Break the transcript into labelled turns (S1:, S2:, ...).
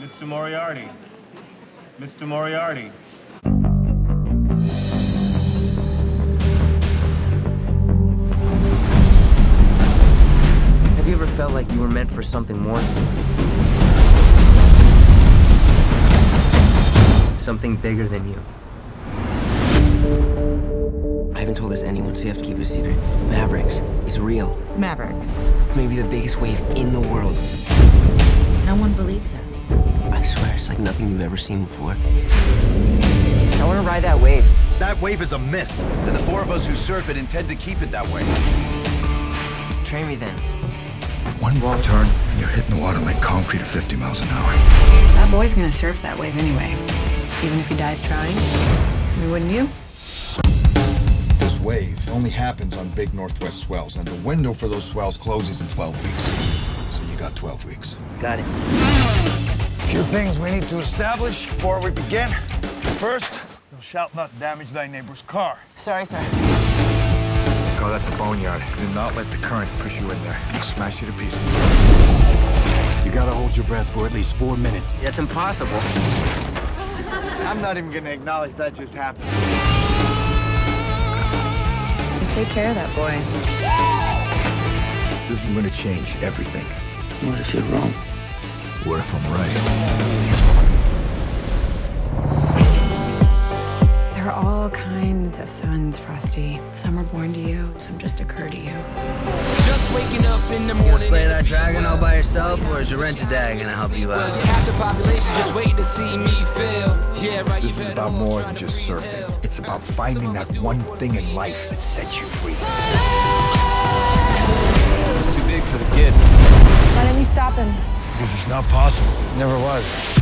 S1: Mr. Moriarity. Mr. Moriarity.
S2: Have you ever felt like you were meant for something more? Something bigger than you. I haven't told this anyone, so you have to keep it a secret. Mavericks is real.
S3: Mavericks.
S2: Maybe the biggest wave in the world.
S3: No one believes it.
S2: I swear, it's like nothing you've ever seen before. I want to ride that wave.
S4: That wave is a myth, and the four of us who surf it intend to keep it that way.
S2: Train me then.
S5: One wrong turn, and you're hitting the water like concrete at 50 miles an hour.
S6: That boy's gonna surf that wave anyway. Even if he dies trying. I mean, wouldn't you?
S5: This wave only happens on big northwest swells, and the window for those swells closes in 12 weeks. So you got 12 weeks.
S2: Got it.
S7: A few things we need to establish before we begin. First, thou shalt not damage thy neighbor's car.
S2: Sorry, sir.
S5: Call that the boneyard. Do not let the current push you in there. It'll smash you to pieces.
S7: You gotta hold your breath for at least four minutes.
S2: That's impossible.
S7: I'm not even gonna acknowledge that just happened.
S6: You take care of that boy.
S5: This is gonna change everything.
S2: What if you're wrong?
S5: What if I'm right?
S6: There are all kinds of sons, Frosty. Some are born to you, some just occur to you.
S8: Just waking up in the morning.
S9: You gonna slay that dragon all by yourself, or is your rent a dag gonna help you out?
S8: you half the population just waiting to see me fail. Yeah, right.
S5: This
S8: you
S5: is
S8: better
S5: about more
S8: trying
S5: than just surfing. It's about finding that one thing in life that sets you free.
S7: Because it's not possible.
S4: Never was.